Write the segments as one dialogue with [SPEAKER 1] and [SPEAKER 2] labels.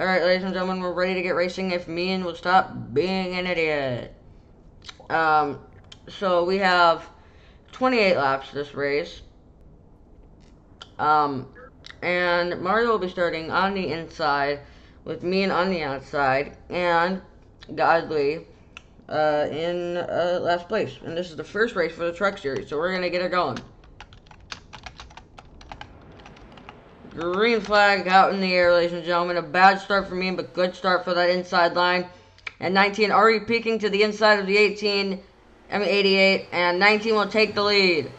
[SPEAKER 1] Alright, ladies and gentlemen, we're ready to get racing if Mean will stop being an idiot. Um, so we have 28 laps this race. Um, and Mario will be starting on the inside with Mean on the outside and Godly uh, in uh, last place. And this is the first race for the Truck Series, so we're going to get it going. Green flag out in the air, ladies and gentlemen. A bad start for me, but good start for that inside line. And 19 already peeking to the inside of the 18, I mean 88, and 19 will take the lead.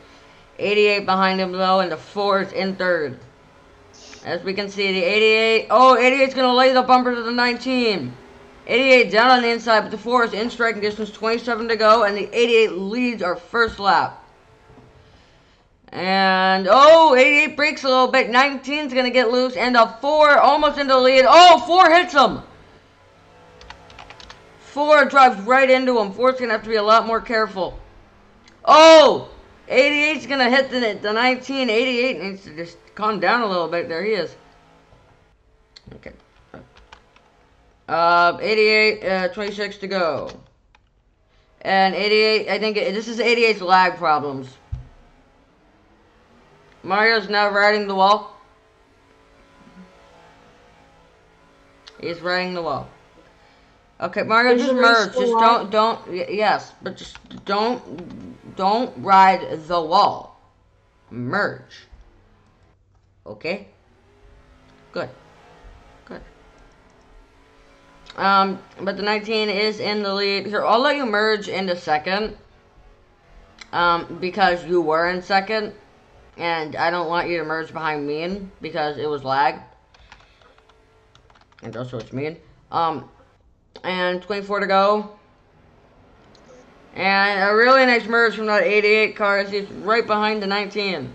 [SPEAKER 1] 88 behind him though, and the fourth in third. As we can see, the 88, oh, 88's going to lay the bumper to the 19. 88 down on the inside, but the four is in striking distance, 27 to go, and the 88 leads our first lap. And, oh, 88 breaks a little bit. 19's going to get loose. And a 4 almost into the lead. Oh, 4 hits him. 4 drives right into him. 4's going to have to be a lot more careful. Oh, 88's going to hit the, the 19. 88 needs to just calm down a little bit. There he is. Okay. Uh, 88, uh, 26 to go. And 88, I think it, this is 88's lag problems. Mario's now riding the wall. He's riding the wall. Okay, Mario, just merge. Just
[SPEAKER 2] on?
[SPEAKER 1] don't, don't, yes, but just don't, don't ride the wall. Merge. Okay? Good. Good. Um, but the 19 is in the lead. Here, I'll let you merge into second. Um, because you were in second. And I don't want you to merge behind mean because it was lag. And also it's mean. Um, and 24 to go. And a really nice merge from that 88 car he's right behind the 19.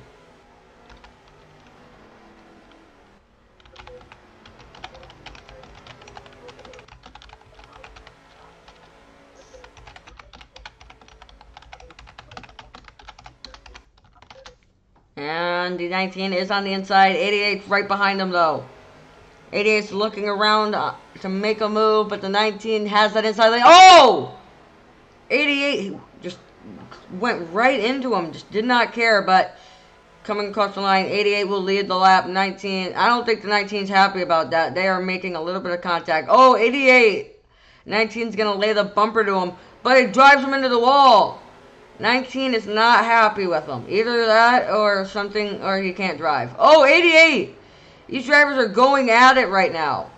[SPEAKER 1] And the 19 is on the inside. 88's right behind him, though. 88's looking around uh, to make a move, but the 19 has that inside lane. Oh! 88 just went right into him. Just did not care, but coming across the line, 88 will lead the lap. 19, I don't think the 19's happy about that. They are making a little bit of contact. Oh, 88! 19's going to lay the bumper to him, but it drives him into the wall. 19 is not happy with him. Either that or something, or he can't drive. Oh, 88! These drivers are going at it right now.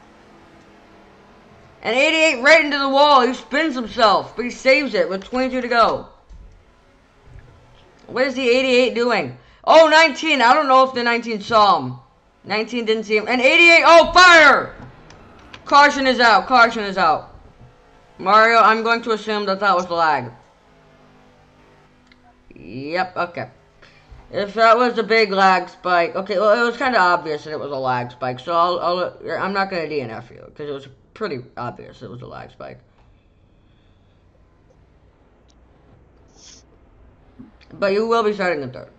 [SPEAKER 1] And 88 right into the wall. He spins himself, but he saves it with 22 to go. What is the 88 doing? Oh, 19. I don't know if the 19 saw him. 19 didn't see him. And 88, oh, fire! Caution is out. Caution is out. Mario, I'm going to assume that that was lag. Yep, okay. If that was a big lag spike, okay, well, it was kind of obvious that it was a lag spike, so I'll, I'll I'm not going to DNF you, because it was pretty obvious it was a lag spike. But you will be starting in third.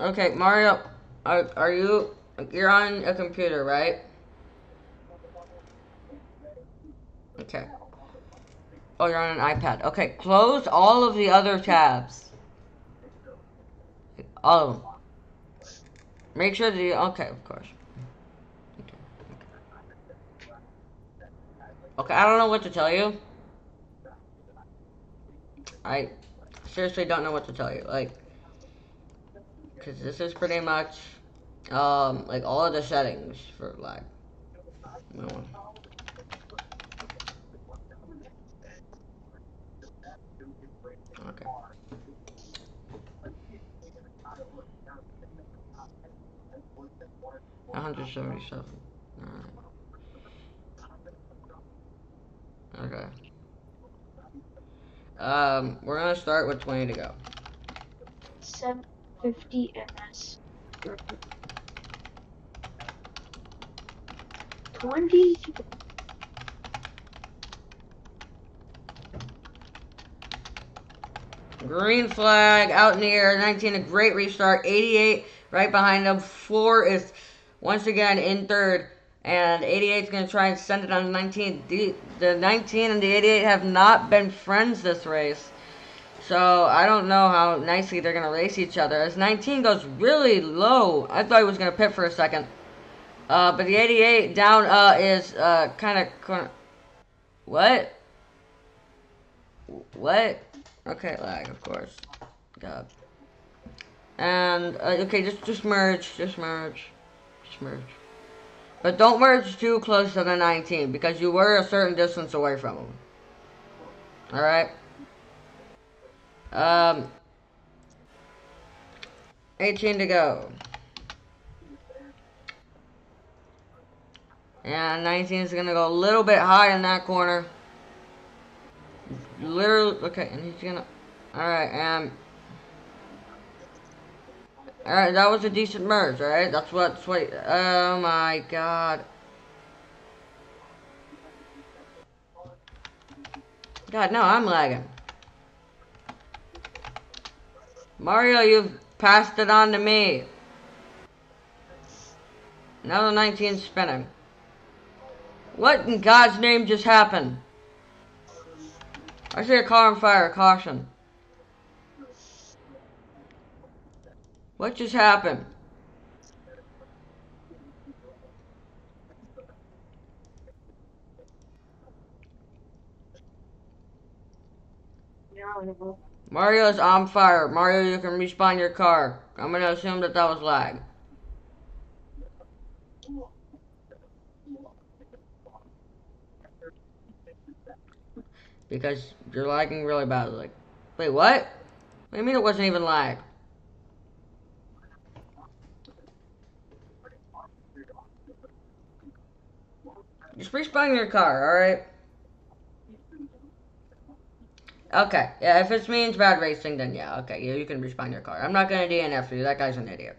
[SPEAKER 1] Okay, Mario, are, are you, you're on a computer, right? Okay. Oh, you're on an iPad. Okay, close all of the other tabs. All of them. Make sure that you, okay, of course. Okay, I don't know what to tell you. I seriously don't know what to tell you. Like, because this is pretty much, um, like all of the settings for lag. No. Okay. One hundred seventy-seven. Alright. Okay. Um, we're gonna start with twenty to go.
[SPEAKER 2] 750 MS. 20.
[SPEAKER 1] Green flag out in the air. 19, a great restart. 88 right behind him. Four is once again in third. And 88 is going to try and send it on the 19. The, the 19 and the 88 have not been friends this race. So I don't know how nicely they're going to race each other. As 19 goes really low. I thought he was going to pit for a second. Uh, but the 88 down uh, is uh, kind of... What? What? Okay, lag, of course. God. And, uh, okay, just, just merge, just merge, just merge. But don't merge too close to the 19, because you were a certain distance away from them. Alright? Um, 18 to go. And 19 is going to go a little bit high in that corner. Literally, okay, and he's gonna, alright, um, alright, that was a decent merge, alright, that's what's what, wait, oh my god. God, no, I'm lagging. Mario, you've passed it on to me. Now the 19's spinning. What in God's name just happened? I see a car on fire. Caution. What just happened? Mario is on fire. Mario, you can respawn your car. I'm gonna assume that that was lag. Because you're lagging really bad. Like, wait, what? What do you mean it wasn't even lag? Just respawn your car, alright? Okay, yeah, if it means bad racing, then yeah, okay, yeah, you can respawn your car. I'm not gonna DNF you, that guy's an idiot.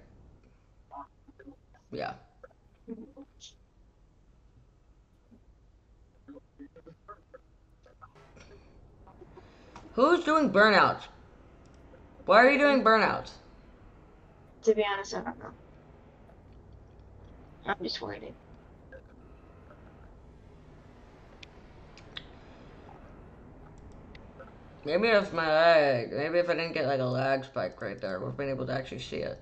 [SPEAKER 1] Yeah. Who's doing burnouts? Why are you doing burnouts?
[SPEAKER 2] To be honest, I don't know. I'm just waiting.
[SPEAKER 1] Maybe it's my lag. Maybe if I didn't get like a lag spike right there, we've been able to actually see it.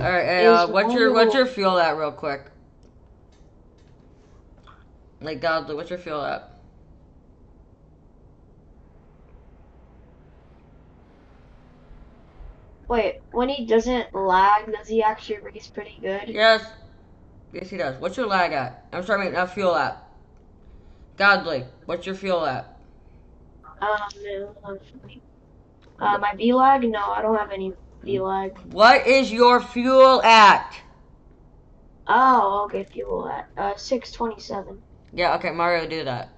[SPEAKER 1] All right, hey, uh, what's your what's your fuel at, real quick? Like godly, what's your fuel at?
[SPEAKER 2] Wait, when he doesn't lag, does he actually race pretty good?
[SPEAKER 1] Yes. Yes, he does. What's your lag at? I'm sorry, not fuel at. Godly, what's your fuel at?
[SPEAKER 2] Um, uh, my V lag? No, I don't have any V lag.
[SPEAKER 1] What is your fuel at?
[SPEAKER 2] Oh, okay, fuel at uh 627.
[SPEAKER 1] Yeah, okay, Mario, do that.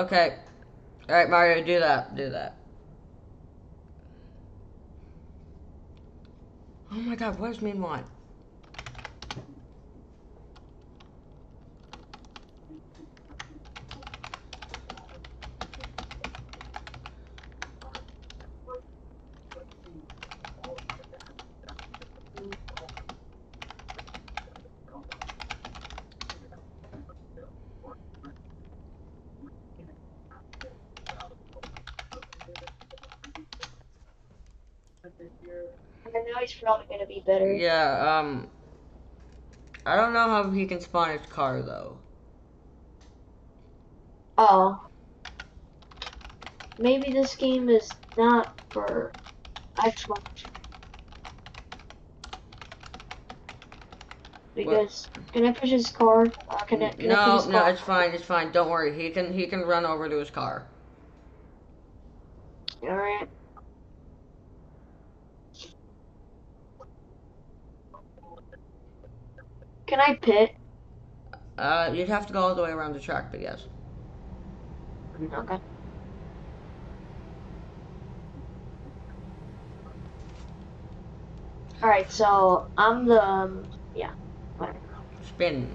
[SPEAKER 1] Okay. Alright, Mario, do that. Do that. Oh my god, what does mean want?
[SPEAKER 2] And now he's probably gonna be better.
[SPEAKER 1] Yeah, um... I don't know how he can spawn his car, though.
[SPEAKER 2] Oh. Maybe this game is not for Xbox. Because can I push his car? Uh, can I, can I
[SPEAKER 1] no,
[SPEAKER 2] his
[SPEAKER 1] no,
[SPEAKER 2] car?
[SPEAKER 1] it's fine, it's fine. Don't worry. He can he can run over to his car.
[SPEAKER 2] Alright. Can I pit?
[SPEAKER 1] Uh, you'd have to go all the way around the track, but yes.
[SPEAKER 2] Okay. Alright, so I'm the um, yeah. whatever.
[SPEAKER 1] Spin.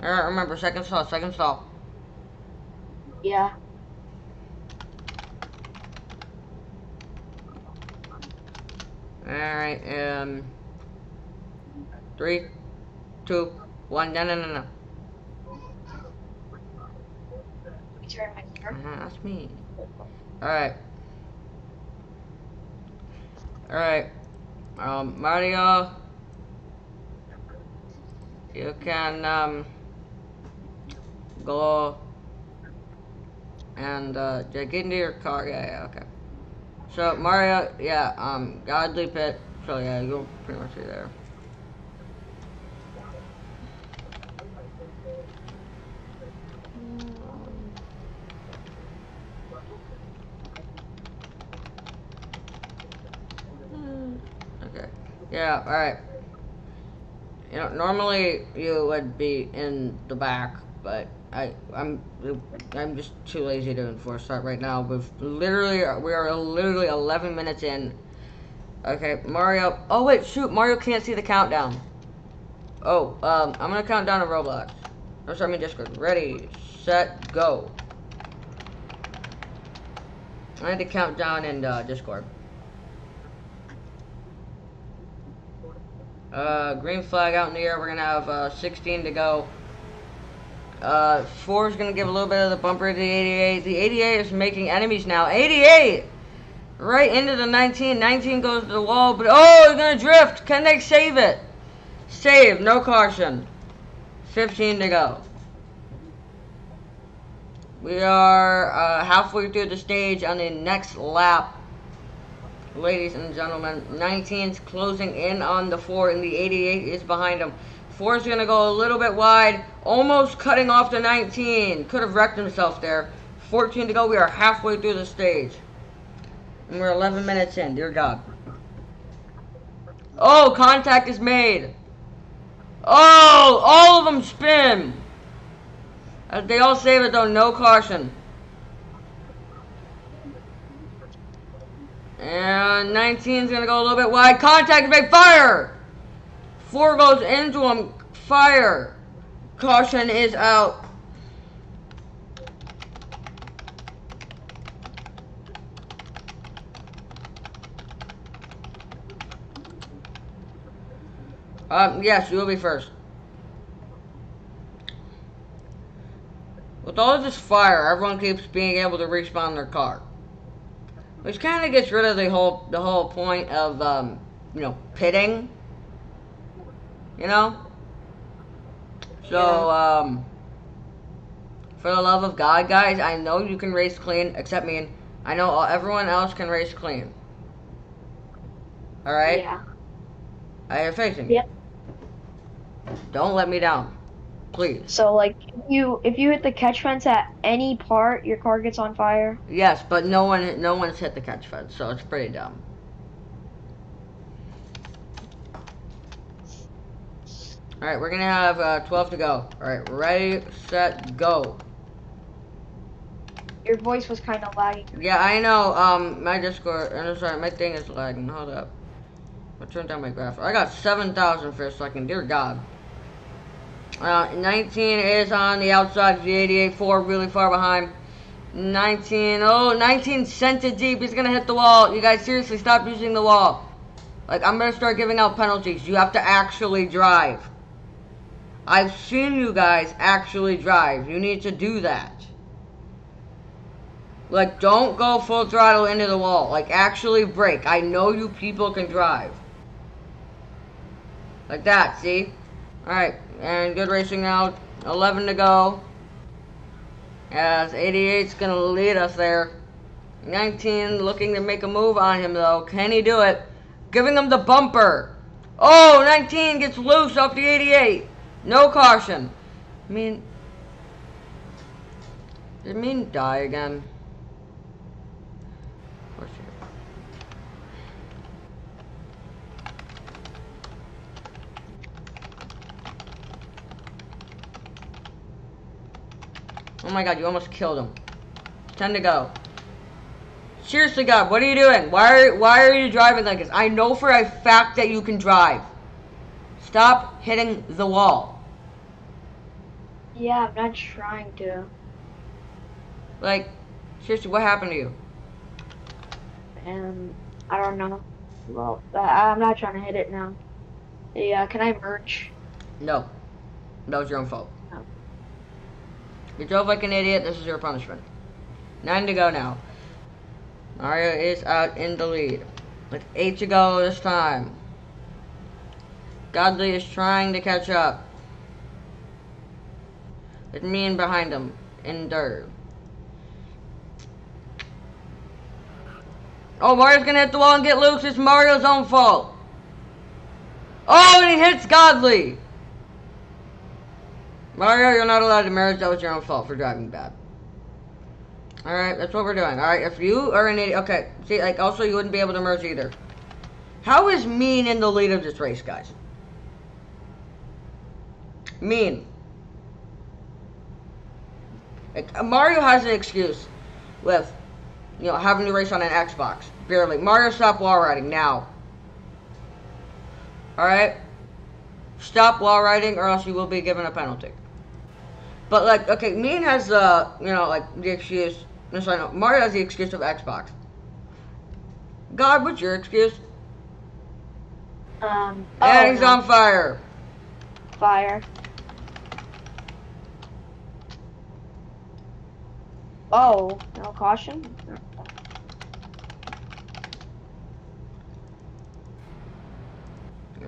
[SPEAKER 1] Alright, remember, second stall, second stall.
[SPEAKER 2] Yeah.
[SPEAKER 1] Alright, um... Three, two, one, no, no, no, no.
[SPEAKER 2] Turn my car.
[SPEAKER 1] Uh-huh, that's me. Alright. Alright. Um, Mario. You can, um, go and, uh, get into your car. Yeah, yeah, okay. So, Mario, yeah, um, Godly Pit. So, yeah, you'll pretty much be there. Okay. Yeah, alright. You know, normally you would be in the back, but I, I'm, I'm just too lazy to enforce that right now. We've literally, we are literally 11 minutes in. Okay, Mario. Oh wait, shoot, Mario can't see the countdown. Oh, um, I'm gonna count down on Roblox. Or sorry, I mean Discord. Ready, set, go. I had to count down in uh, Discord. Uh, green flag out in the air. We're gonna have uh, 16 to go. Uh, four is gonna give a little bit of the bumper to the 88. The 88 is making enemies now. 88 right into the 19. 19 goes to the wall, but oh, they're gonna drift. Can they save it? Save, no caution. 15 to go. We are uh, halfway through the stage on the next lap. Ladies and gentlemen, 19's closing in on the 4 and the 88 is behind him. 4 is going to go a little bit wide, almost cutting off the 19. Could have wrecked himself there. 14 to go, we are halfway through the stage. And we're 11 minutes in, dear God. Oh, contact is made. Oh, all of them spin. Uh, they all save it though, no caution. And 19 is going to go a little bit wide. Contact is made. Fire! Four goes into him. Fire. Caution is out. Um, yes, you'll be first. With all this fire, everyone keeps being able to respawn their car. Which kind of gets rid of the whole the whole point of um, you know pitting. You know. So um, for the love of God, guys, I know you can race clean, except me. And I know all, everyone else can race clean. All right.
[SPEAKER 2] Yeah.
[SPEAKER 1] I have faith in you.
[SPEAKER 2] Yep.
[SPEAKER 1] Don't let me down, please.
[SPEAKER 2] So like if you if you hit the catch fence at any part, your car gets on fire.
[SPEAKER 1] Yes, but no one no one's hit the catch fence, so it's pretty dumb. All right, we're gonna have uh, 12 to go. All right, ready, set, go.
[SPEAKER 2] Your voice was kind of lagging.
[SPEAKER 1] Yeah, I know. Um, my Discord, I'm sorry, my thing is lagging. Hold up. I'll turn down my graph. I got 7,000 for a second. Dear God. Uh, 19 is on the outside of the 88, 4 really far behind. 19, oh, 19 sent it deep. He's gonna hit the wall. You guys seriously stop using the wall. Like, I'm gonna start giving out penalties. You have to actually drive. I've seen you guys actually drive. You need to do that. Like, don't go full throttle into the wall. Like, actually brake. I know you people can drive. Like that, see? Alright, and good racing now. 11 to go. As 88's going to lead us there. 19 looking to make a move on him, though. Can he do it? Giving him the bumper. Oh, 19 gets loose off the 88. No caution. I mean, Did Mean die again? Oh, did. Oh my god, you almost killed him. Ten to go. Seriously, God, what are you doing? Why are why are you driving like this? I know for a fact that you can drive. Stop hitting the wall.
[SPEAKER 2] Yeah, I'm not trying to.
[SPEAKER 1] Like, seriously, what happened to you?
[SPEAKER 2] And I don't know. Well, I- I'm not trying to hit it now. Yeah, can I merge?
[SPEAKER 1] No. That was your own fault.
[SPEAKER 2] Oh.
[SPEAKER 1] You drove like an idiot. This is your punishment. Nine to go now. Mario is out in the lead. With eight to go this time. Godly is trying to catch up. With me and behind him. In dirt. Oh, Mario's gonna hit the wall and get loose. It's Mario's own fault. Oh, and he hits Godly. Mario, you're not allowed to merge. That was your own fault for driving bad. Alright, that's what we're doing. Alright, if you are an idiot. Okay, see, like, also, you wouldn't be able to merge either. How is Mean in the lead of this race, guys? Mean. Like, Mario has an excuse with, you know, having to race on an Xbox. Barely. Mario, stop wall riding now. Alright? Stop wall riding or else you will be given a penalty. But like, okay, Mean has uh, you know, like the excuse. No, sorry, no. Mario has the excuse of Xbox. God, what's your excuse?
[SPEAKER 2] Um,
[SPEAKER 1] and
[SPEAKER 2] oh,
[SPEAKER 1] he's
[SPEAKER 2] no.
[SPEAKER 1] on fire.
[SPEAKER 2] fire. Oh, no caution?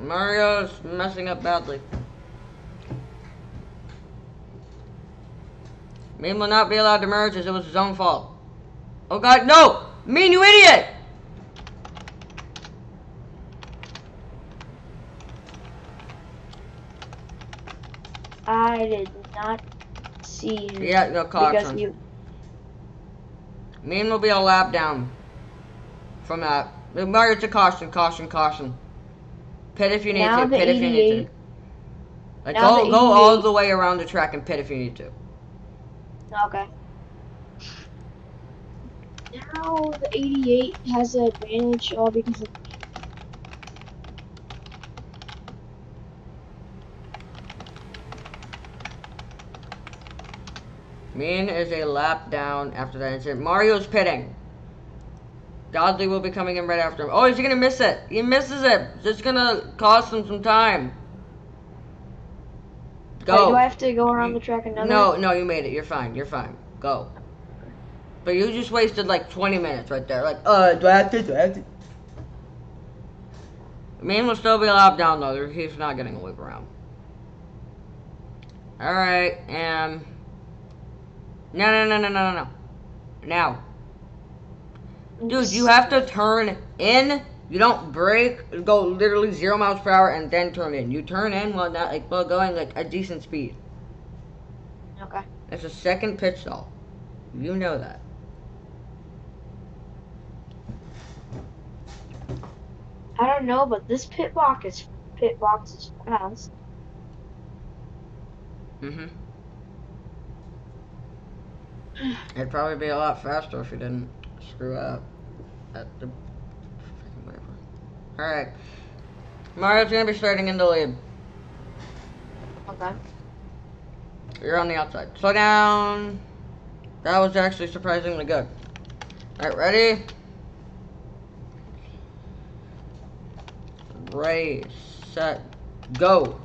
[SPEAKER 1] Mario's messing up badly. Mean will not be allowed to merge as it was his own fault. Oh God, no! Mean, you idiot!
[SPEAKER 2] I did not see him.
[SPEAKER 1] Yeah, no
[SPEAKER 2] Because
[SPEAKER 1] caution.
[SPEAKER 2] you,
[SPEAKER 1] Mean will be a lap down from that. Mario to caution, caution, caution. Pit if you need
[SPEAKER 2] Now
[SPEAKER 1] to. Pit if you need to. Like go go all the way around the track and pit if you need to.
[SPEAKER 2] okay. Now the 88 has an advantage all because of
[SPEAKER 1] Mean is a lap down after that incident. Mario's pitting. Godly will be coming in right after him. Oh, is he gonna miss it? He misses it. It's gonna cost him some time.
[SPEAKER 2] Wait,
[SPEAKER 1] Go.
[SPEAKER 2] do I have to go around the track another?
[SPEAKER 1] No, no, you made it. You're fine. You're fine. Go. But you just wasted like 20 minutes right there. Like, uh, do I have to? Do I have to? Man will still be a lap down though. He's not getting a loop around. All right, and no, no, no, no, no, no, no. Now, dude, you have to turn in. You don't brake, go literally zero miles per hour, and then turn in. You turn in while not like while going like a decent speed.
[SPEAKER 2] Okay.
[SPEAKER 1] That's a second pit stall. You know that.
[SPEAKER 2] I don't know, but this pit box is pit box is fast.
[SPEAKER 1] Mm-hmm. It'd probably be a lot faster if you didn't screw up at the freaking whatever. Alright. Mario's gonna be starting in the lead.
[SPEAKER 2] Okay.
[SPEAKER 1] You're on the outside. Slow down. That was actually surprisingly good. Alright, ready? Ready, set, go.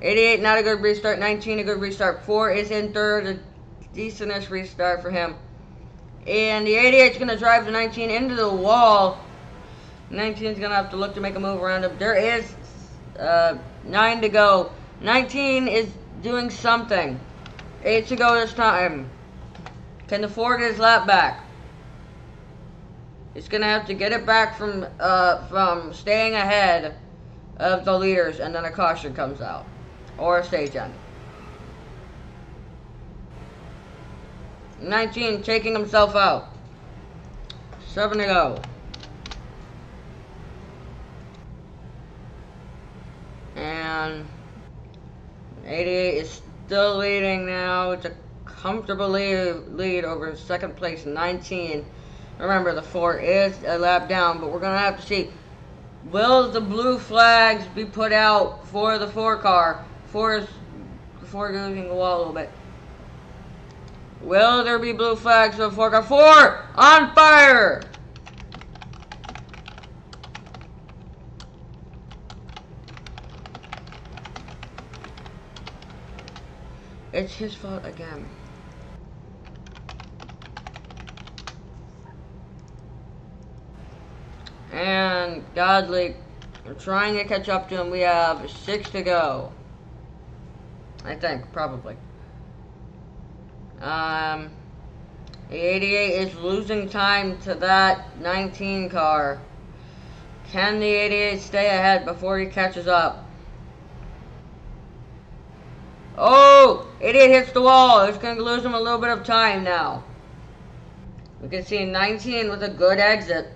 [SPEAKER 1] 88, not a good restart. 19, a good restart. 4 is in third, a decentish restart for him. And the 88 is going to drive the 19 into the wall. 19 is going to have to look to make a move around him. There is uh, 9 to go. 19 is doing something. 8 to go this time. Can the Ford get his lap back? He's gonna have to get it back from uh, from staying ahead of the leaders, and then a caution comes out, or a stage end. 19 taking himself out. Seven to go. And 88 is still leading now. It's a comfortable lead, lead over second place, 19. Remember, the four is a lap down, but we're going to have to see. Will the blue flags be put out for the four car? Is before losing the wall a little bit. Will there be blue flags four car? Four on fire! It's his fault again. And Godly, we're trying to catch up to him. We have six to go. I think, probably. Um, the 88 is losing time to that 19 car. Can the 88 stay ahead before he catches up? Oh, 88 hits the wall. It's going to lose him a little bit of time now. We can see 19 with a good exit.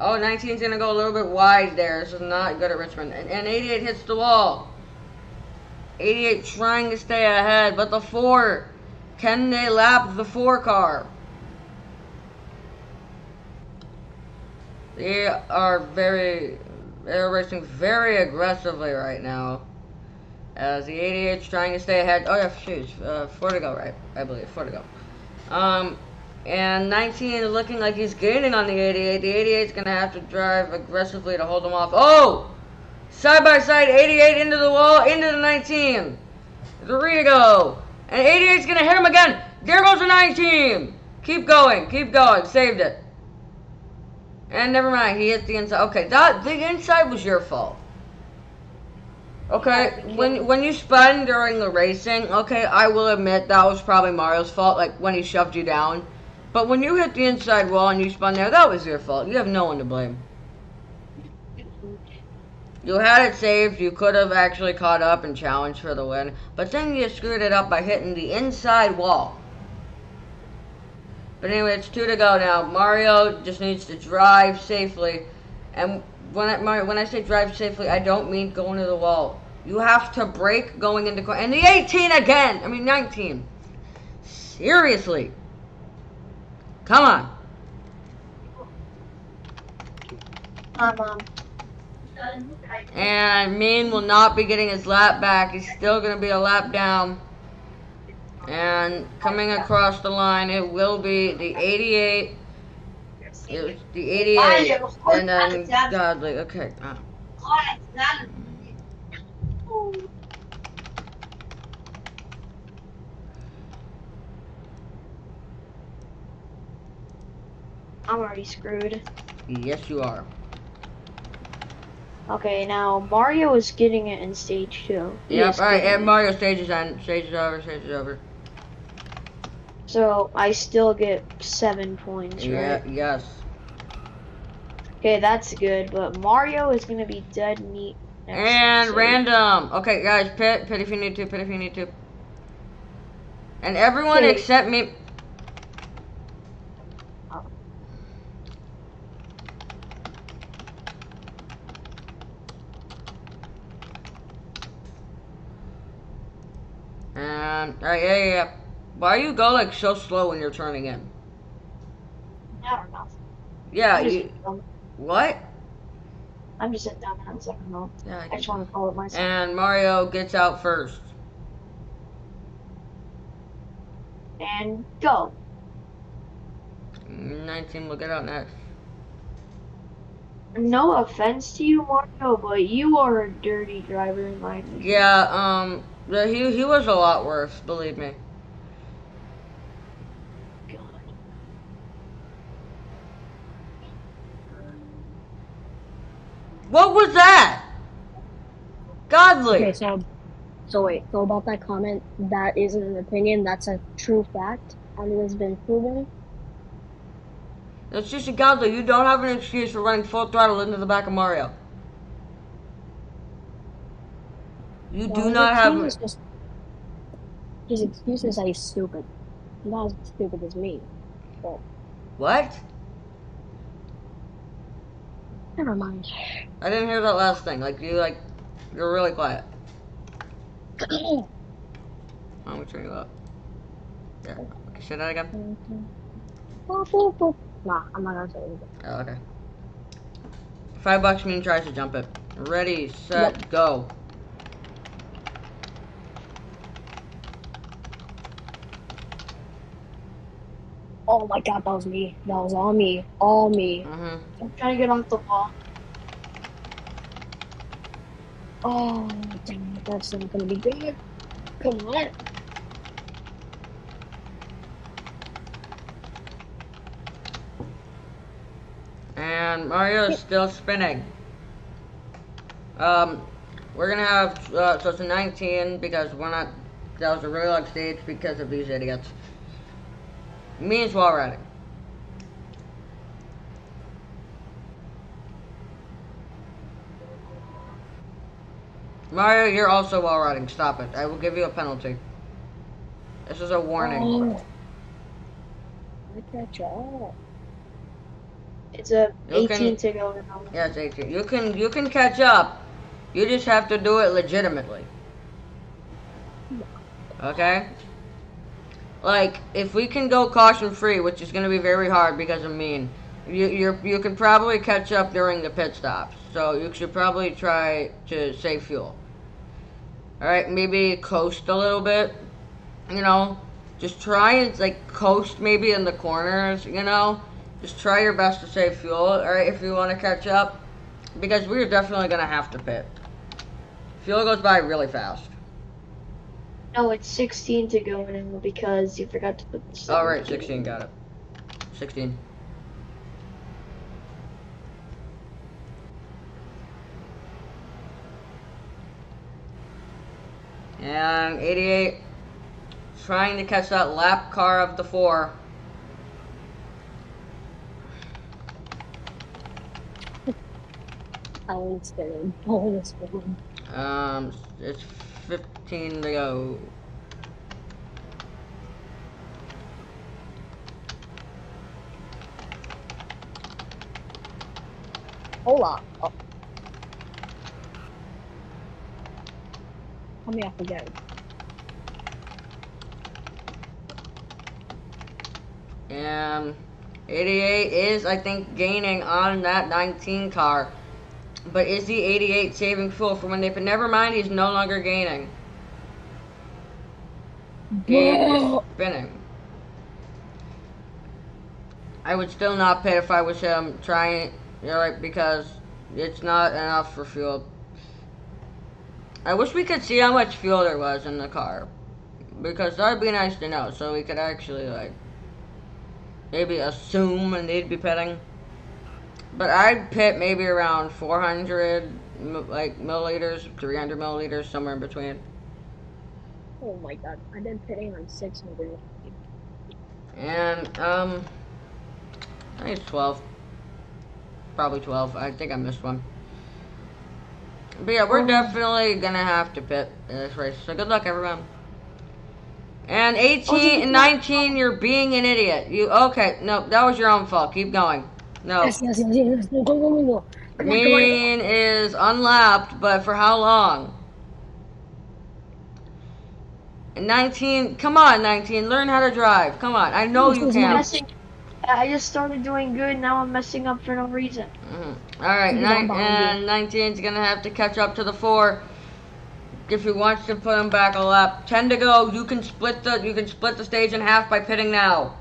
[SPEAKER 1] Oh, 19's going to go a little bit wide there. This is not good at Richmond. And, and 88 hits the wall. 88 trying to stay ahead, but the 4, can they lap the 4 car? They are very, they're racing very aggressively right now. As the 88's trying to stay ahead. Oh yeah, shoot, uh, 4 to go, right? I believe, 4 to go. Um, and 19 is looking like he's gaining on the 88. The 88 is going to have to drive aggressively to hold him off. Oh! Side by side, 88 into the wall, into the 19. Three to go. And 88 is going to hit him again. There goes the 19. Keep going, keep going. Saved it. And never mind, he hit the inside. Okay, that the inside was your fault. Okay, when when you spun during the racing, okay, I will admit that was probably Mario's fault, like when he shoved you down. But when you hit the inside wall and you spun there, that was your fault. You have no one to blame. You had it saved. You could have actually caught up and challenged for the win. But then you screwed it up by hitting the inside wall. But anyway, it's two to go now. Mario just needs to drive safely. And when I, when I say drive safely, I don't mean going to the wall. You have to brake going into... And the 18 again! I mean, 19. Seriously. Come on. And Mean will not be getting his lap back. He's still going to be a lap down. And coming across the line, it will be the 88. It was the 88. And then Godly. Okay. Uh,
[SPEAKER 2] I'm already screwed.
[SPEAKER 1] yes, you are.
[SPEAKER 2] Okay, now Mario is getting it in stage two. He
[SPEAKER 1] Yep.
[SPEAKER 2] is
[SPEAKER 1] All right. And. Mario stage is on. Stage is over. Stage is over.
[SPEAKER 2] So I still get seven points,
[SPEAKER 1] Yeah.
[SPEAKER 2] right?
[SPEAKER 1] Yes.
[SPEAKER 2] Okay, that's good. But Mario is gonna be dead neat. next
[SPEAKER 1] And
[SPEAKER 2] stage.
[SPEAKER 1] random. Okay, guys, pit, pit if you need to, pit if you need to. And everyone
[SPEAKER 2] Okay.
[SPEAKER 1] except me. And alright, yeah, yeah, yeah. Why you go like so slow when you're turning in?
[SPEAKER 2] I don't know.
[SPEAKER 1] Yeah, you, what?
[SPEAKER 2] I'm just sitting down I don't know.
[SPEAKER 1] Yeah,
[SPEAKER 2] I just want to call it myself.
[SPEAKER 1] and Mario gets out first.
[SPEAKER 2] And go.
[SPEAKER 1] 19 will get out next.
[SPEAKER 2] No offense to you, Mario, but you are a dirty driver in my opinion.
[SPEAKER 1] Yeah, um, he he was a lot worse, believe me.
[SPEAKER 2] God.
[SPEAKER 1] What was that? Godly.
[SPEAKER 3] Okay, so, so wait, so about that comment, that isn't an opinion, that's a true fact, and it has been proven.
[SPEAKER 1] That's just a godly. You don't have an excuse for running full throttle into the back of Mario. You do not have.
[SPEAKER 3] is just, His excuse is that he's stupid. He's not as stupid as me. But
[SPEAKER 1] What?
[SPEAKER 3] never mind.
[SPEAKER 1] I didn't hear that last thing. Like you like you're really quiet. I'm gonna turn you up. There. Okay, say that again.
[SPEAKER 3] Mm-hmm. Boop. Nah, I'm not gonna say anything.
[SPEAKER 1] Oh, okay. Five bucks mean tries to jump it. Ready, set, go.
[SPEAKER 3] Oh my god, that was me. That was all me. All me.
[SPEAKER 1] Mm-hmm.
[SPEAKER 2] I'm trying to get off the wall.
[SPEAKER 3] Oh, damn that's not gonna be good. Come on.
[SPEAKER 1] And Mario's still spinning. Um, we're gonna have uh, so it's a 19 because we're not. That was a really long stage because of these idiots. Means wall riding. Mario, you're also wall riding. Stop it. I will give you a penalty. This is a warning.
[SPEAKER 3] Oh. Look at you.
[SPEAKER 2] It's a
[SPEAKER 1] You
[SPEAKER 2] 18
[SPEAKER 1] can-
[SPEAKER 2] to go now.
[SPEAKER 1] Yeah, it's 18. You can you can catch up. You just have to do it legitimately. Okay? Like, if we can go caution free, which is gonna be very hard because I mean, you you you can probably catch up during the pit stops. So you should probably try to save fuel. Alright, maybe coast a little bit. You know? Just try and like coast maybe in the corners, you know? Just try your best to save fuel, alright, if you want to catch up. Because we're definitely going to have to pit. Fuel goes by really fast.
[SPEAKER 2] No, it's 16 to go now because you forgot to put the
[SPEAKER 1] Alright, 16, got it. 16. And 88, trying to catch that lap car of the four.
[SPEAKER 3] Bonus spin. Bonus spin.
[SPEAKER 1] Um, it's 15 to go.
[SPEAKER 3] Hold on. Oh. Me off again.
[SPEAKER 1] And 88 is, I think, gaining on that 19 car. But is the 88 saving fuel for when they put? Never mind, he's no longer gaining. He spinning. I would still not pit if I was him trying, you know, like, because it's not enough for fuel. I wish we could see how much fuel there was in the car. Because that'd be nice to know, so we could actually, like, maybe assume and they'd be pitting. But I'd pit maybe around 400 like milliliters, 300 milliliters, somewhere in between.
[SPEAKER 3] Oh my god. I've been pitting on 600.
[SPEAKER 1] And um, I think it's 12. Probably 12. I think I missed one. But yeah, we're definitely gonna have to pit in this race. So good luck, everyone. And 18 and 19, you're being an idiot. You okay? No, that was your own fault. Keep going. No.
[SPEAKER 3] Yes, yes, yes, yes. Go, go, go, go, go. Come on, come on, come on.
[SPEAKER 1] Mean is unlapped, but for how long? And 19, come on, 19, learn how to drive. Come on, I know you can.
[SPEAKER 2] messing. I just started doing good. Now I'm messing up for no reason.
[SPEAKER 1] Mm-hmm. All right,
[SPEAKER 3] Keep it
[SPEAKER 1] nine,
[SPEAKER 3] on
[SPEAKER 1] and 19's gonna have to catch up to the four if he wants to put him back a lap. 10 to go. You can split the you can split the stage in half by pitting now.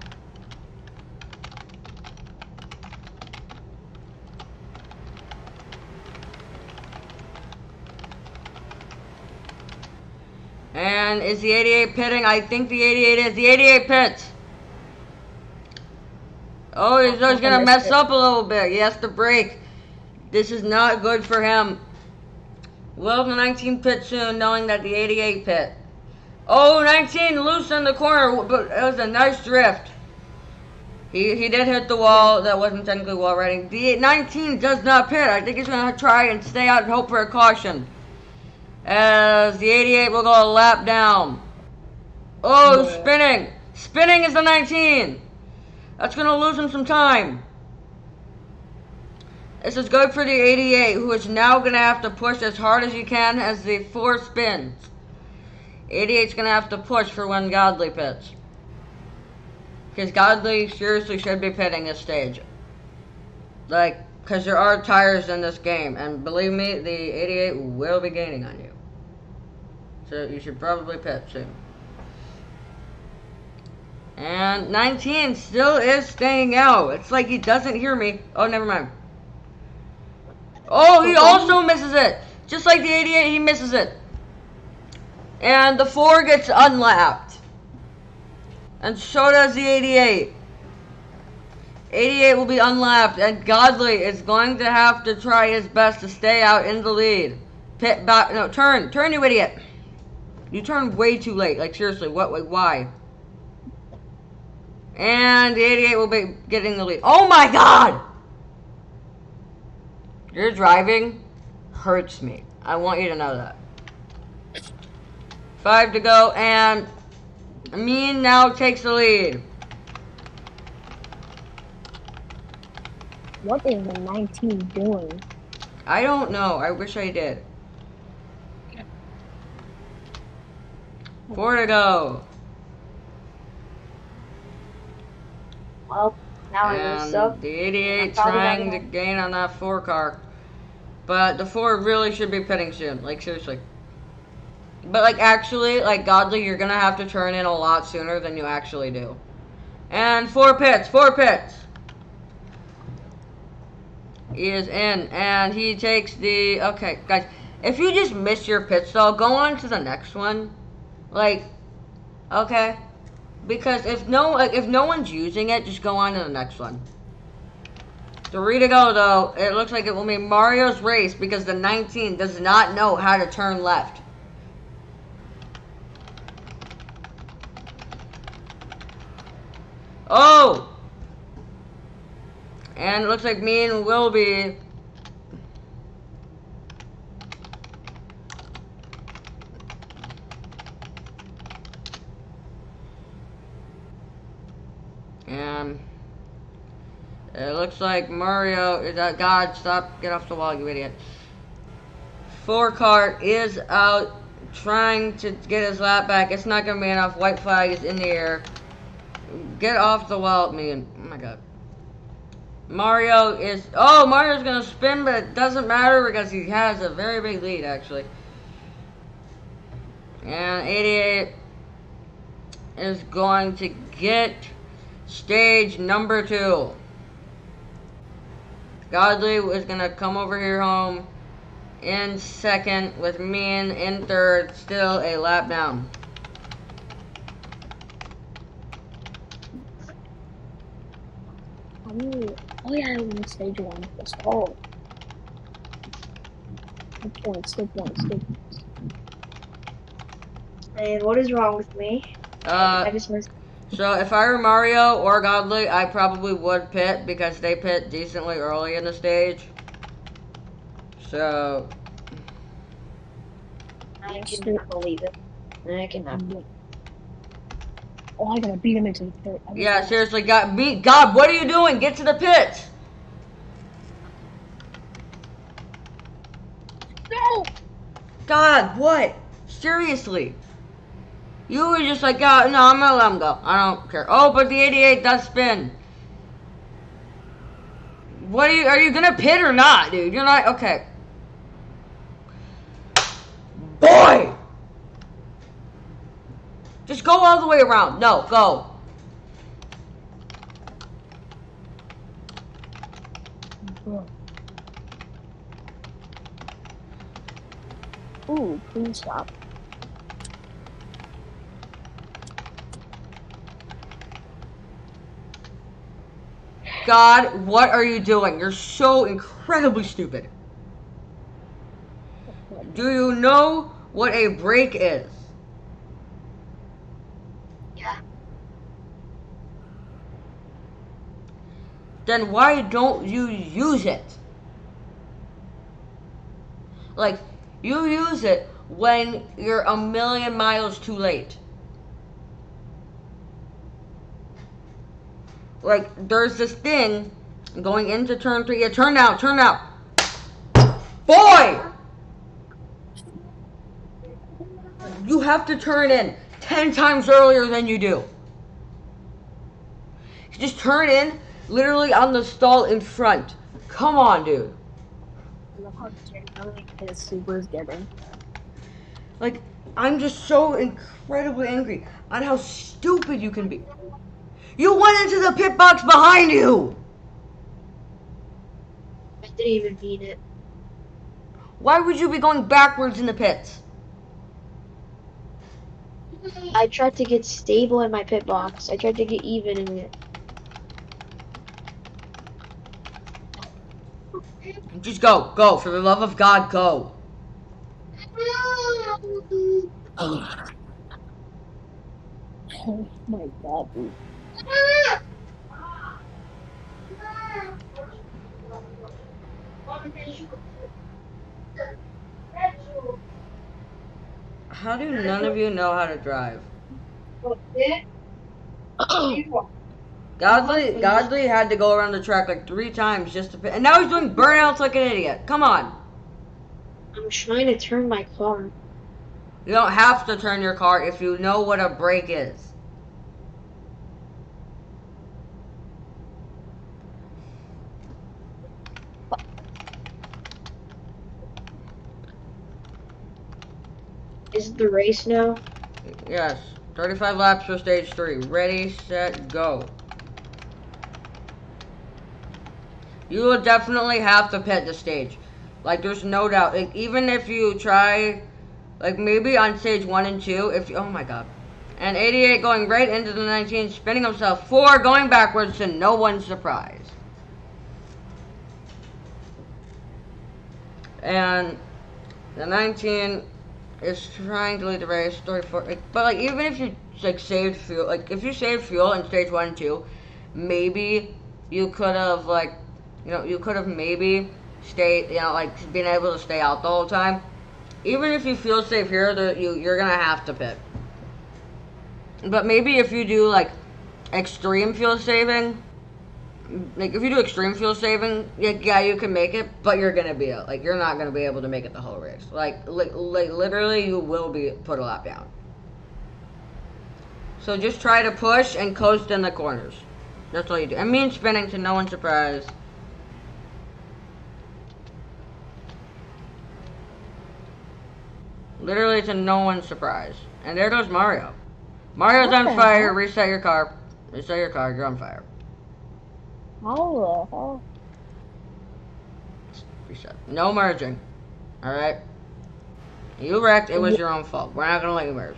[SPEAKER 1] And is the 88 pitting? I think the 88 is. The 88 pits. Oh, he's, he's gonna mess up a little bit. He has to brake. This is not good for him. Will the 19 pit soon, knowing that the 88 pit. Oh, 19 loose in the corner, but it was a nice drift. He, he did hit the wall. That wasn't technically wall riding. The 19 does not pit. I think he's going to try and stay out and hope for a caution. As the 88 will go a lap down. Oh,
[SPEAKER 3] Yeah.
[SPEAKER 1] spinning. Spinning is the 19. That's going to lose him some time. This is good for the 88, who is now going to have to push as hard as he can as the four spins. 88's going to have to push for when Godly pits. Because Godly seriously should be pitting this stage. Like, because there are tires in this game, and believe me, the 88 will be gaining on you. So you should probably pit soon. And 19 still is staying out. It's like he doesn't hear me. Oh, never mind. Oh, he also misses it. Just like the 88, he misses it. And the 4 gets unlapped. And so does the 88. 88 will be unlapped, and Godly is going to have to try his best to stay out in the lead. Pit back. No, turn. Turn, you idiot. You turned way too late. Like, seriously, what? Like, why? And the 88 will be getting the lead. Oh my god! Your driving hurts me. I want you to know that. Five to go, and Amin now takes the lead.
[SPEAKER 3] What is the 19 doing?
[SPEAKER 1] I don't know. I wish I did. Four to go.
[SPEAKER 2] Well, now
[SPEAKER 1] And
[SPEAKER 2] stuff.
[SPEAKER 1] the 88
[SPEAKER 2] I'm probably
[SPEAKER 1] trying to gain on that four car. But the four really should be pitting soon. Like, seriously. But, like, actually, like, Godly, you're going to have to turn in a lot sooner than you actually do. And four pits. Four pits. He is in. And he takes the... Okay, guys. If you just miss your pit stall, go on to the next one. Like, okay. Because if no if no one's using it, just go on to the next one. Three to go though. It looks like it will be Mario's race because the 19 does not know how to turn left. Oh! And it looks like me and will be And it looks like Mario is uh, God, stop, get off the wall, you idiot. Four cart is out trying to get his lap back. It's not gonna be enough. White flag is in the air. Get off the wall, man. Oh my god. Mario is oh Mario's gonna spin, but it doesn't matter because he has a very big lead actually. And 88 is going to get stage number two. Godly is gonna come over here home in second with Mean in third, still a lap down.
[SPEAKER 3] How? Oh yeah, I won stage one. Let's go. Good points, good points, good points.
[SPEAKER 2] And what is wrong with me? I
[SPEAKER 1] Uh,
[SPEAKER 2] just missed.
[SPEAKER 1] So if I were Mario or Godly, I probably would pit because they pit decently early in the stage. So
[SPEAKER 2] I cannot believe it. I cannot. believe.
[SPEAKER 3] Oh, I gotta beat him into the pit. I
[SPEAKER 1] yeah,
[SPEAKER 3] was-
[SPEAKER 1] seriously, God, beat, God, what are you doing? Get to the pits.
[SPEAKER 3] No!
[SPEAKER 1] God, what? Seriously. You were just like, God, no, I'm gonna let him go. I don't care. Oh, but the 88 does spin. What are you, are you gonna pit or not, dude? You're not, okay. Boy! Just go all the way around. No, go.
[SPEAKER 3] Ooh, please stop.
[SPEAKER 1] God, what are you doing? You're so incredibly stupid. Do you know what a brake is?
[SPEAKER 2] Yeah.
[SPEAKER 1] Then why don't you use it? Like, you use it when you're a million miles too late. Like there's this thing going into turn three. Yeah, turn out, turn out. Boy! You have to turn in 10 times earlier than you do. Just turn in literally on the stall in front. Come on, dude. Like, I'm just so incredibly angry on how stupid you can be. You went into the pit box behind you!
[SPEAKER 2] I didn't even mean it.
[SPEAKER 1] Why would you be going backwards in the pits?
[SPEAKER 2] I tried to get stable in my pit box. I tried to get even in it.
[SPEAKER 1] Just go, go. For the love of God, go.
[SPEAKER 3] Oh my god, dude.
[SPEAKER 1] How do none of you know how to drive? Godly, Godly had to go around the track like three times just to and now he's doing burnouts like an idiot. Come on.
[SPEAKER 2] I'm trying to turn my car.
[SPEAKER 1] You don't have to turn your car if you know what a brake is.
[SPEAKER 2] The race now?
[SPEAKER 1] Yes. 35 laps for stage three. Ready, set, go. You will definitely have to pit the stage. Like, there's no doubt. Like, even if you try, like, maybe on stage one and two, if you, oh my god. And 88 going right into the 19, spinning himself. Four going backwards to no one's surprise. And the 19 is trying to lead the race. Story for like, but like even if you like saved fuel, like if you saved fuel in stage one and two, maybe you could have like, you know, you could have maybe stayed, you know, like been able to stay out the whole time. Even if you feel safe here, the, you you're gonna have to pit. But maybe if you do like extreme fuel saving, like if you do extreme fuel saving, yeah, yeah, you can make it, but you're gonna be like you're not gonna be able to make it the whole race. Like, like, like literally, you will be put a lap down. So just try to push and coast in the corners. That's all you do. And mean spinning to no one's surprise. Literally to no one's surprise. And there goes Mario. Mario's on fire. Reset your car. Reset your car. You're on fire.
[SPEAKER 3] How the hell?
[SPEAKER 1] Reset. No merging. Alright? You wrecked, it was your own fault. We're not gonna let you merge.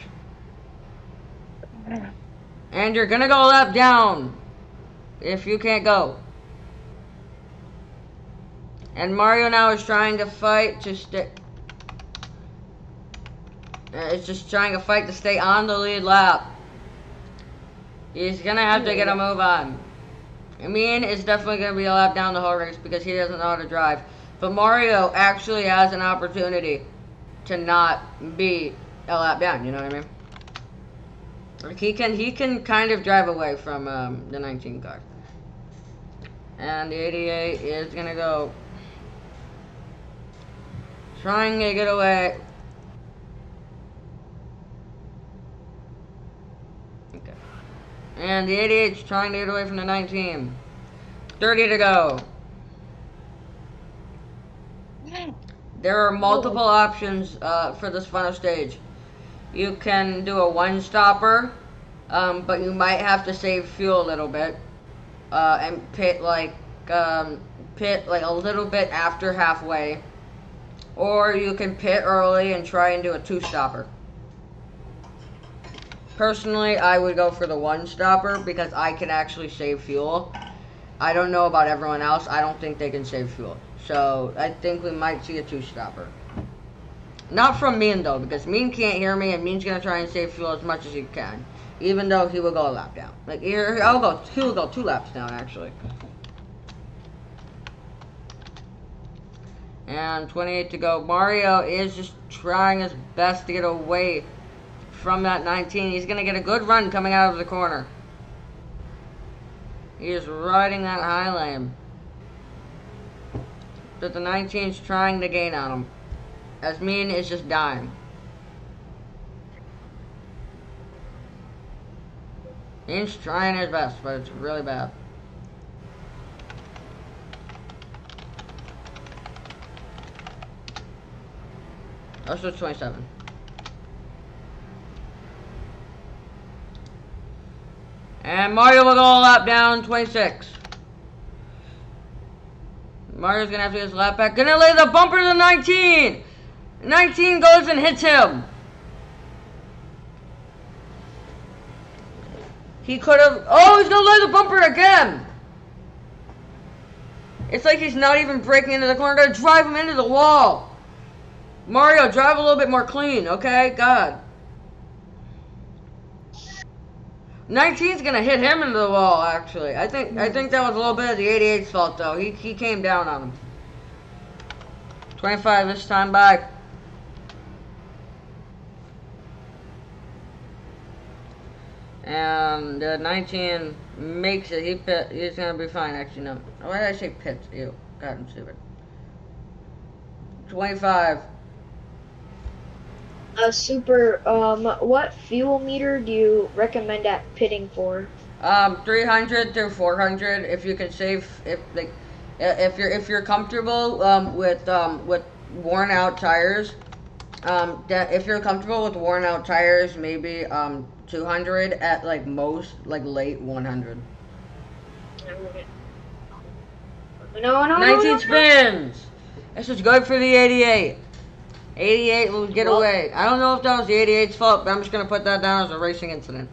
[SPEAKER 1] And you're gonna go lap down if you can't go. And Mario now is trying to fight to stay. Uh, It's just trying to fight to stay on the lead lap. He's gonna have to get a move on. Amin is definitely gonna be a lap down the whole race because he doesn't know how to drive. But Mario actually has an opportunity to not be a lap down. You know what I mean? Like he can he can kind of drive away from um, the 19 car. And the 88 is gonna go trying to get away. And the 88 is trying to get away from the 19. 30 to go. There are multiple options uh, for this final stage. You can do a one stopper, um, but you might have to save fuel a little bit uh, and pit like um, pit like a little bit after halfway, or you can pit early and try and do a two stopper. Personally, I would go for the one stopper because I can actually save fuel. I don't know about everyone else. I don't think they can save fuel. So I think we might see a two stopper. Not from Mean though, because Mean can't hear me, and Mean's gonna try and save fuel as much as he can, even though he will go a lap down. Like here, I'll go. He will go two laps down actually. And 28 to go. Mario is just trying his best to get away from that 19. He's gonna get a good run coming out of the corner. He is riding that high lane. But the 19's trying to gain on him. As mean is just dying. He's trying his best, but it's really bad. Also, it's 27. And Mario will go lap down, 26. Mario's gonna have to get his lap back. Gonna lay the bumper to 19! 19 goes and hits him. He could have. Oh, he's gonna lay the bumper again! It's like he's not even braking into the corner. Gonna drive him into the wall. Mario, drive a little bit more clean, okay? God. 19's gonna hit him into the wall. Actually, I think I think that was a little bit of the 88's fault though. He he came down on him. 25 this time back. And uh, 19 makes it. He pit. He's gonna be fine. Actually, no. Why did I say pit? Ew. God, I'm stupid. 25.
[SPEAKER 2] Uh, super. Um, what fuel meter do you recommend at pitting for?
[SPEAKER 1] Um, 300 to 400 if you can save if like if you're if you're comfortable um, with um, with worn out tires. Um, that if you're comfortable with worn out tires, maybe um 200 at like most like late 100.
[SPEAKER 2] No, no, no.
[SPEAKER 1] 19
[SPEAKER 2] no, no.
[SPEAKER 1] spins. This is good for the 88. 88 will get
[SPEAKER 2] Well-
[SPEAKER 1] away. I don't know if that was the 88's fault, but I'm just gonna put that down as a racing incident.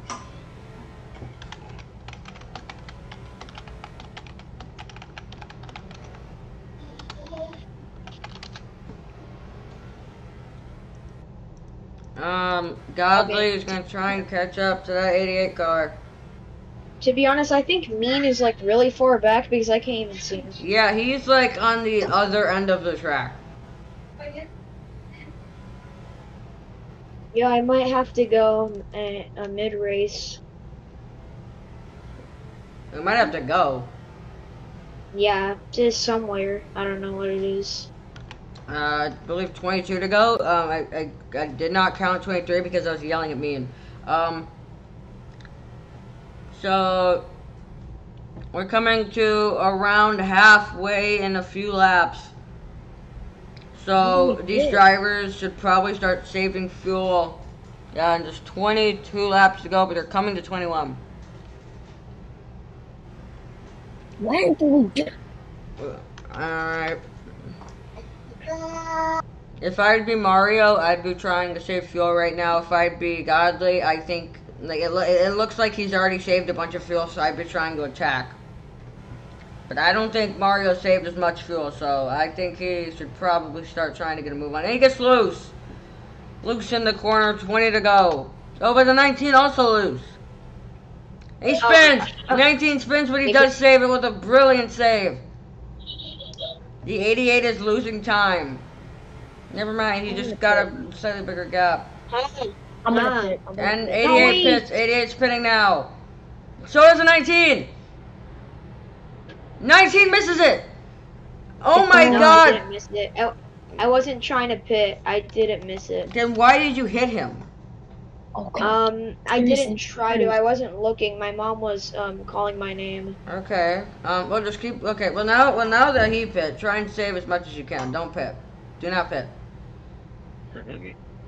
[SPEAKER 1] Um, Godly
[SPEAKER 2] Okay.
[SPEAKER 1] is gonna try and catch up to that 88 car.
[SPEAKER 2] To be honest, I think Mean is like really far back because I can't even see him.
[SPEAKER 1] Yeah, he's like on the other end of the track.
[SPEAKER 2] Yeah, I might have to go a, a mid race.
[SPEAKER 1] We might have to go.
[SPEAKER 2] Yeah, just somewhere. I don't know what it is.
[SPEAKER 1] Uh, I believe 22 to go. Um, I, I, I did not count 23 because I was yelling at me. Um, so we're coming to around halfway in a few laps. So these drivers should probably start saving fuel. Yeah, and there's 22 laps to go, but they're coming to 21.
[SPEAKER 3] When do we get?
[SPEAKER 1] Alright. If I'd be Mario, I'd be trying to save fuel right now. If I'd be Godly, I think like it, it looks like he's already saved a bunch of fuel, so I'd be trying to attack. But I don't think Mario saved as much fuel, so I think he should probably start trying to get a move on. And he gets loose. Loose in the corner, 20 to go. Over the 19 also loose. He
[SPEAKER 2] Oh,
[SPEAKER 1] spins.
[SPEAKER 2] oh.
[SPEAKER 1] 19 spins, but he
[SPEAKER 2] He
[SPEAKER 1] does save it with a brilliant save. The 88 is losing time. Never mind, he just got a slightly bigger gap.
[SPEAKER 3] I'm gonna pit. I'm gonna
[SPEAKER 1] And 88
[SPEAKER 2] wait.
[SPEAKER 1] pits. 88 spinning now. So is the 19. 19 misses it. Oh my
[SPEAKER 2] no, I
[SPEAKER 1] god.
[SPEAKER 2] didn't miss it. I, I wasn't trying to pit. I didn't miss it.
[SPEAKER 1] Then why did you hit him?
[SPEAKER 3] God.
[SPEAKER 2] Um, I didn't try to. I wasn't looking. My mom was um calling my name.
[SPEAKER 1] Okay. Um. We'll just keep. Okay. Well now. Well now that he pit, try and save as much as you can. Don't pit. Do not pit.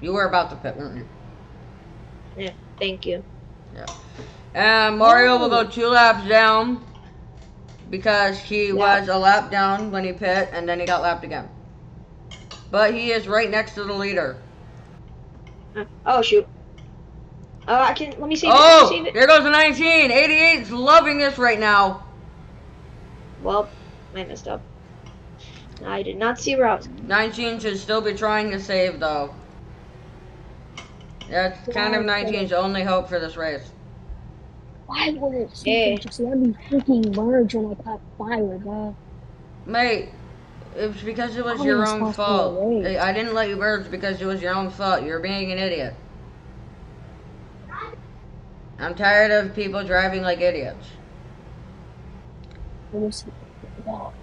[SPEAKER 1] You were about to pit, weren't you?
[SPEAKER 2] Yeah, thank you. Yeah.
[SPEAKER 1] And Mario will go two laps down because he
[SPEAKER 2] Yeah.
[SPEAKER 1] was a lap down when he pit, and then he got lapped again. But he is right next to the leader.
[SPEAKER 2] Oh shoot. Oh, I can. Let me. Let
[SPEAKER 1] Oh,
[SPEAKER 2] it.
[SPEAKER 1] there goes the 19. 88's loving this right now.
[SPEAKER 2] Well, I messed up. I did not see where I was.
[SPEAKER 1] 19 should still be trying to save though. That's kind of 19's only hope for this race
[SPEAKER 3] why would it yeah. just let me freaking merge when I caught fire, bro?
[SPEAKER 1] Mate, it was because it was
[SPEAKER 3] I
[SPEAKER 1] your own fault. I didn't let you merge because it was your own fault. You're being an idiot. I'm tired of people driving like idiots.
[SPEAKER 3] Well,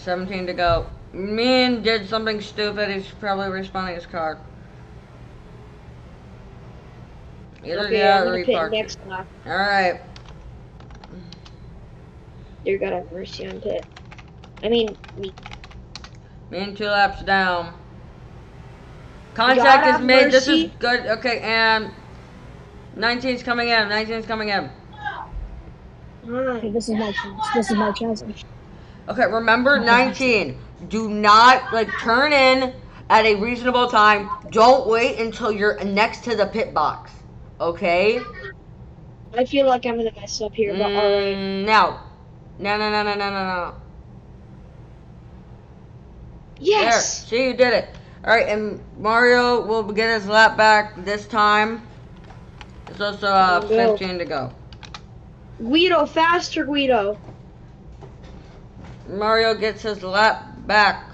[SPEAKER 1] 17 to go. Man did something stupid. He's probably responding his car. Either
[SPEAKER 2] okay,
[SPEAKER 1] that or
[SPEAKER 2] pit next lap.
[SPEAKER 1] Alright.
[SPEAKER 2] Dear God, have mercy on Pit. I mean, me.
[SPEAKER 1] Min two laps down. Contact is made. Mercy. This is good. Okay, and 19's coming in. 19's coming in.
[SPEAKER 3] Okay, this is my chance. This is my chance.
[SPEAKER 1] Okay, remember 19. Do not like turn in at a reasonable time. Don't wait until you're next to the pit box. Okay?
[SPEAKER 2] I feel like I'm gonna mess up here, but alright.
[SPEAKER 1] Mm, now. No, no, no, no, no, no, no.
[SPEAKER 2] Yes!
[SPEAKER 1] There. See, you did it. All right, and Mario will get his lap back this time. It's also uh,
[SPEAKER 2] There
[SPEAKER 1] 15 to go.
[SPEAKER 2] Guido, faster, Guido.
[SPEAKER 1] Mario gets his lap back.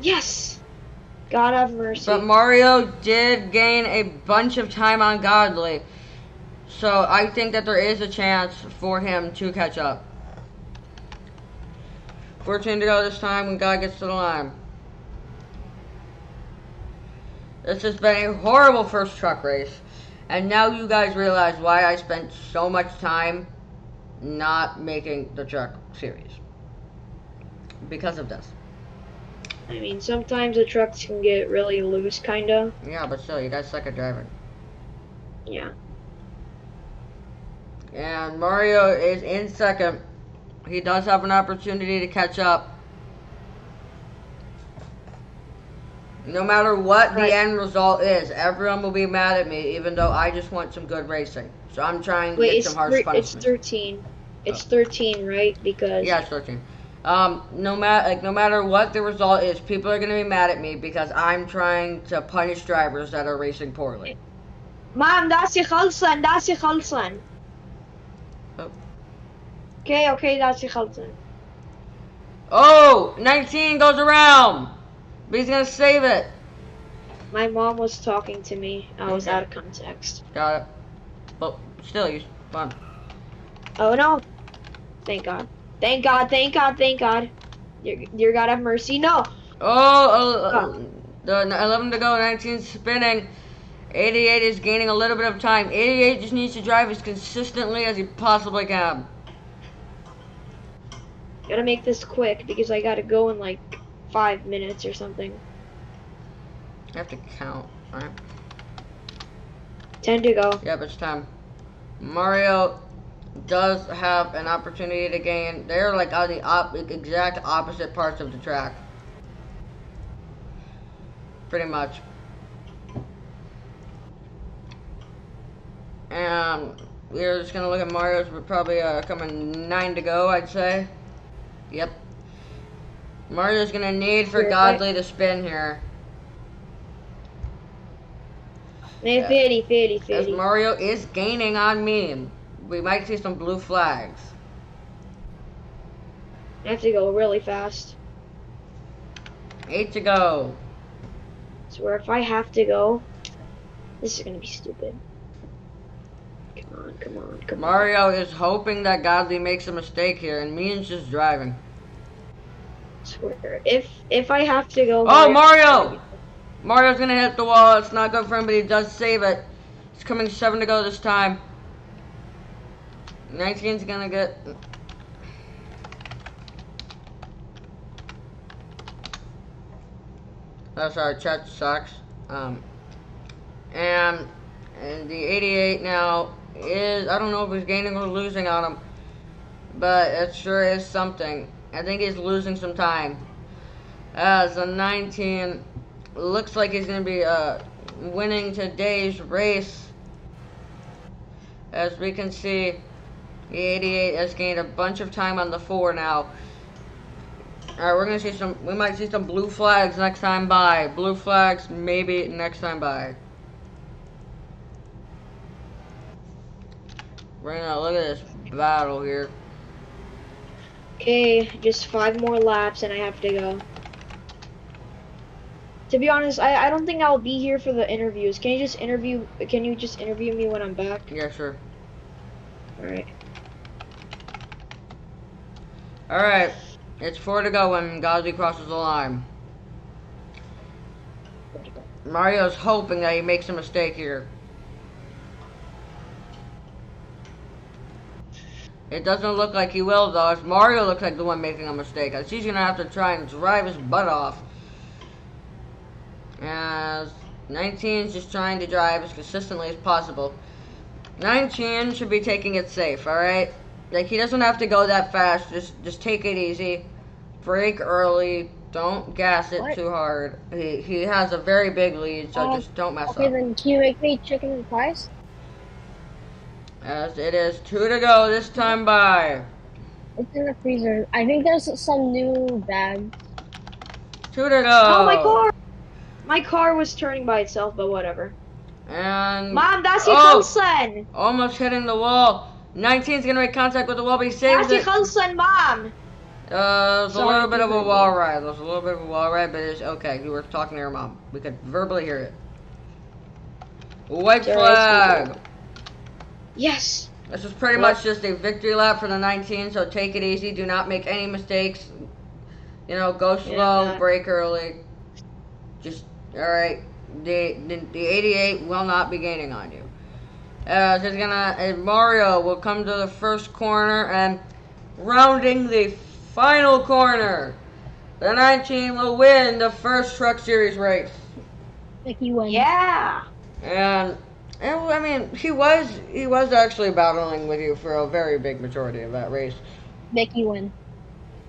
[SPEAKER 2] Yes! God have mercy.
[SPEAKER 1] But Mario did gain a bunch of time on Godly. So I think that there is a chance for him to catch up. 14 to go this time when God gets to the line. This has been a horrible first truck race. And now you guys realize why I spent so much time not making the truck series. Because of this.
[SPEAKER 2] I mean, sometimes the trucks can get really loose, kinda.
[SPEAKER 1] Yeah, but still, you guys suck at driving.
[SPEAKER 2] Yeah.
[SPEAKER 1] And Mario is in second. He does have an opportunity to catch up. No matter what
[SPEAKER 2] Right.
[SPEAKER 1] the end result is, everyone will be mad at me, even though I just want some good racing. So I'm trying to
[SPEAKER 2] Wait,
[SPEAKER 1] get some harsh
[SPEAKER 2] thir- it's 13. It's 13, right? Because.
[SPEAKER 1] Yeah, it's 13. Um, no matter like no matter what the result is, people are gonna be mad at me because I'm trying to punish drivers that are racing poorly.
[SPEAKER 2] Mom, that's your Khalsan, that's your Khalsan.
[SPEAKER 1] Oh.
[SPEAKER 2] Okay, okay, that's your Khalsan.
[SPEAKER 1] Oh, 19 goes around, but he's gonna save it.
[SPEAKER 2] My mom was talking to me. I was
[SPEAKER 1] Okay.
[SPEAKER 2] out of context.
[SPEAKER 1] Got it. But still, you fun.
[SPEAKER 2] Oh no! Thank God. Thank God, thank God, thank God. Dear God have mercy. No!
[SPEAKER 1] Oh, uh, the 11 to go, 19 spinning. 88 is gaining a little bit of time. 88 just needs to drive as consistently as he possibly can.
[SPEAKER 2] Gotta make this quick because I gotta go in like five minutes or something.
[SPEAKER 1] I have to count. Alright.
[SPEAKER 2] Ten to go.
[SPEAKER 1] Yep, it's time. Mario does have an opportunity to gain. They're like on the op- exact opposite parts of the track. Pretty much. And we're just gonna look at Mario's. We're probably uh, coming nine to go, I'd say. Yep. Mario's gonna need for Godly to spin here. Yeah.
[SPEAKER 2] 30, 30,
[SPEAKER 1] As Mario is gaining on me. We might see some blue flags.
[SPEAKER 2] I have to go really fast.
[SPEAKER 1] Eight to go.
[SPEAKER 2] So where if I have to go, this is gonna be stupid. Come on, come on, come on.
[SPEAKER 1] Mario is hoping that Godly makes a mistake here, and me Mean's just driving.
[SPEAKER 2] Swear. If if I have to go.
[SPEAKER 1] Oh, Mario! Mario's gonna hit the wall. It's not good for him, but he does save it. It's coming seven to go this time. 19's gonna get. That's our chat sucks. Um, and and the 88 now is I don't know if he's gaining or losing on him, but it sure is something. I think he's losing some time. As the 19 looks like he's going to be uh, winning today's race. As we can see, the 88 has gained a bunch of time on the 4 now. Alright, we're going to see some, we might see some blue flags next time by. Blue flags maybe next time by. We're going to look at this battle here.
[SPEAKER 2] Okay, just five more laps and I have to go. To be honest, I, I don't think I'll be here for the interviews. Can you just interview can you just interview me when I'm back?
[SPEAKER 1] Yeah, sure.
[SPEAKER 2] Alright.
[SPEAKER 1] Alright. It's four to go when Ghazi crosses the line. Mario's hoping that he makes a mistake here. It doesn't look like he will, though. Mario looks like the one making a mistake, as he's gonna have to try and drive his butt off. As 19 is just trying to drive as consistently as possible. 19 should be taking it safe, alright? Like, he doesn't have to go that fast. Just, just take it easy. Brake early. Don't gas it
[SPEAKER 3] What?
[SPEAKER 1] too hard. He, he has a very big lead, so
[SPEAKER 3] Uh,
[SPEAKER 1] just don't mess
[SPEAKER 3] Okay,
[SPEAKER 1] up.
[SPEAKER 3] then can you make me chicken and fries?
[SPEAKER 1] As it is two to go this time by.
[SPEAKER 3] It's in the freezer. I think there's some new bags.
[SPEAKER 1] Two to go.
[SPEAKER 2] Oh, my car! My car was turning by itself, but whatever.
[SPEAKER 1] And
[SPEAKER 2] Mom, that's your
[SPEAKER 1] Oh.
[SPEAKER 2] Hulsen!
[SPEAKER 1] almost hitting the wall. 19's gonna make contact with the wall, but he saves
[SPEAKER 2] That's your
[SPEAKER 1] it.
[SPEAKER 2] Hulsen, Mom!
[SPEAKER 1] Uh, there's a little bit of a
[SPEAKER 2] Cooper.
[SPEAKER 1] wall ride. There's a little bit of a wall ride, but it's okay. You were talking to your mom. We could verbally hear it. White
[SPEAKER 2] Sorry,
[SPEAKER 1] flag.
[SPEAKER 2] Cooper. Yes!
[SPEAKER 1] This is pretty
[SPEAKER 2] What?
[SPEAKER 1] much just a victory lap for the 19, so take it easy. Do not make any mistakes. You know, go slow,
[SPEAKER 2] Yeah.
[SPEAKER 1] brake early. Just, alright. The, the, the 88 will not be gaining on you. Uh, so he's gonna, uh, Mario will come to the first corner and rounding the final corner. The 19 will win the first Truck Series race.
[SPEAKER 3] Mickey wins.
[SPEAKER 2] Yeah!
[SPEAKER 1] And, and I mean, he was he was actually battling with you for a very big majority of that race.
[SPEAKER 3] Mickey win.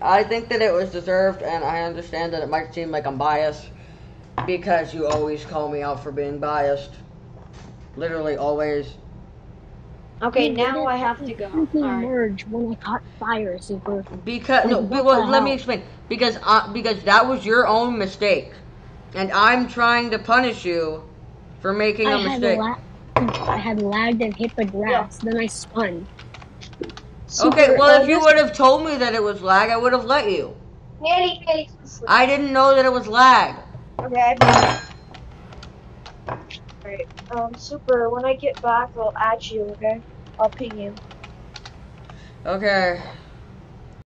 [SPEAKER 1] I think that it was deserved, and I understand that it might seem like I'm biased because you always call me out for being biased. Literally always.
[SPEAKER 2] Okay,
[SPEAKER 3] You
[SPEAKER 2] now I have to go.
[SPEAKER 3] fucking
[SPEAKER 2] Alright.
[SPEAKER 3] merge when I caught fire, super.
[SPEAKER 1] Because no,
[SPEAKER 3] Like,
[SPEAKER 1] be-
[SPEAKER 3] what
[SPEAKER 1] well, let me explain. Because uh, because that was your own mistake, and I'm trying to punish you for making
[SPEAKER 3] I
[SPEAKER 1] a
[SPEAKER 3] had
[SPEAKER 1] mistake.
[SPEAKER 3] la- I had lagged and hit the grass, then I spun.
[SPEAKER 1] Okay, well, if you would have told me that it was lag, I would have let you.
[SPEAKER 2] Eddie, Eddie.
[SPEAKER 1] I didn't know that it was lag.
[SPEAKER 2] Okay. Alright, um, Super, when I get back, I'll add you, okay? I'll ping you.
[SPEAKER 1] Okay,